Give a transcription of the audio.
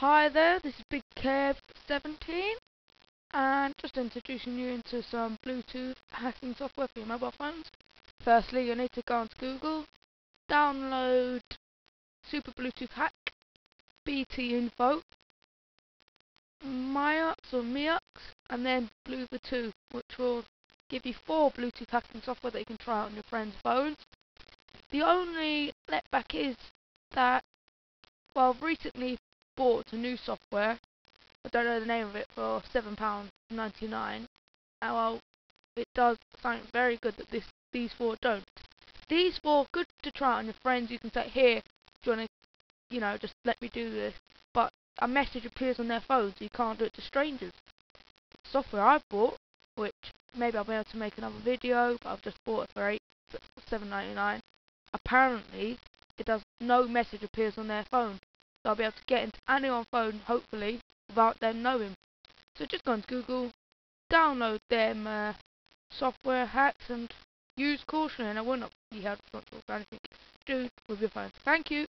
Hi there, this is Big Kev17 and just introducing you into some Bluetooth hacking software for your mobile phones. Firstly, you'll need to go onto Google, download Super Bluetooth Hack, BT Info, Myux or Miux, and then Bluetooth 2, which will give you four Bluetooth hacking software that you can try out on your friends' phones. The only letback is that, well, recently bought a new software. I don't know the name of it for £7.99. well, it does something very good that this these four don't. These four good to try on your friends. You can say, here, do you want to, you know, just let me do this. But a message appears on their phones. So you can't do it to strangers. The software I've bought, which maybe I'll be able to make another video, but I've just bought it for eight, seven ninety nine. Apparently, it does no message appears on their phone. I'll be able to get into anyone's phone, hopefully, without them knowing. So just go on Google, download them uh, software hacks and use caution and I will not be held responsible for anything you do with your phone. Thank you.